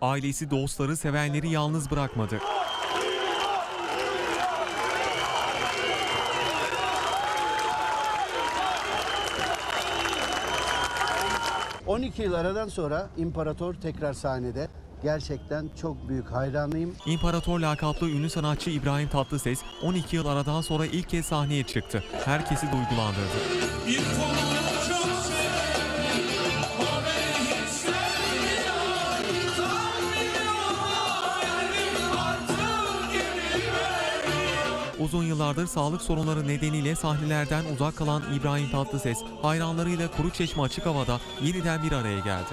ailesi, dostları, sevenleri yalnız bırakmadı. 12 yıl aradan sonra İmparator tekrar sahnede. Gerçekten çok büyük hayranıyım. İmparator lakaplı ünlü sanatçı İbrahim Tatlıses 12 yıl aradan sonra ilk kez sahneye çıktı. Herkesi duygulandırdı. Bir Uzun yıllardır sağlık sorunları nedeniyle sahnelerden uzak kalan İbrahim Tatlıses, hayranlarıyla Kuruçeşme açık havada yeniden bir araya geldi.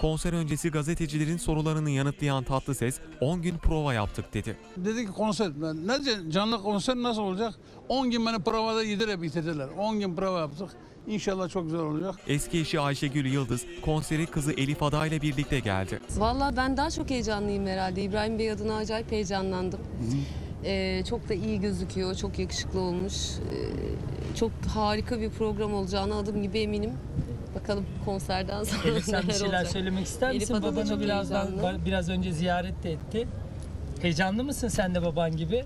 Konser öncesi gazetecilerin sorularını yanıtlayan Tatlıses, 10 gün prova yaptık dedi. Dedi ki konser. Ne canlı konser nasıl olacak? 10 gün beni provada yedirip bitirdiler. 10 gün prova yaptık. İnşallah çok güzel olacak. Eski eşi Ayşegül Yıldız, konseri kızı Elif Ada ile birlikte geldi. Vallahi ben daha çok heyecanlıyım herhalde. İbrahim Bey adına acayip heyecanlandım. Ee, çok da iyi gözüküyor, çok yakışıklı olmuş. Ee, çok harika bir program olacağına adım gibi eminim. Bakalım konserden sonra Elif sen bir neler şeyler olacak. söylemek ister Elif misin? Ada da Babanı çok birazdan heyecanlı. biraz önce ziyaret de etti. Heyecanlı mısın sen de baban gibi?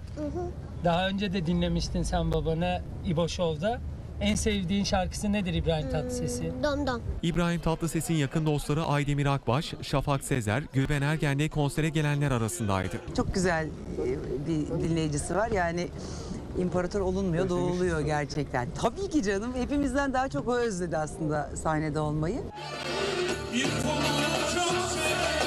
Daha önce de dinlemiştin sen babanı İbo Show'da. En sevdiğin şarkısı nedir İbrahim Tatlıses'in? Dom dom. İbrahim Tatlıses'in yakın dostları Aydemir Akbaş, Şafak Sezer, Gülben Ergen de konsere gelenler arasındaydı. Çok güzel e, bir dinleyicisi var. Yani imparator olunmuyor, doğuluyor gerçekten. Tabii ki canım. Hepimizden daha çok o özledi aslında sahnede olmayı. Bir çok sever.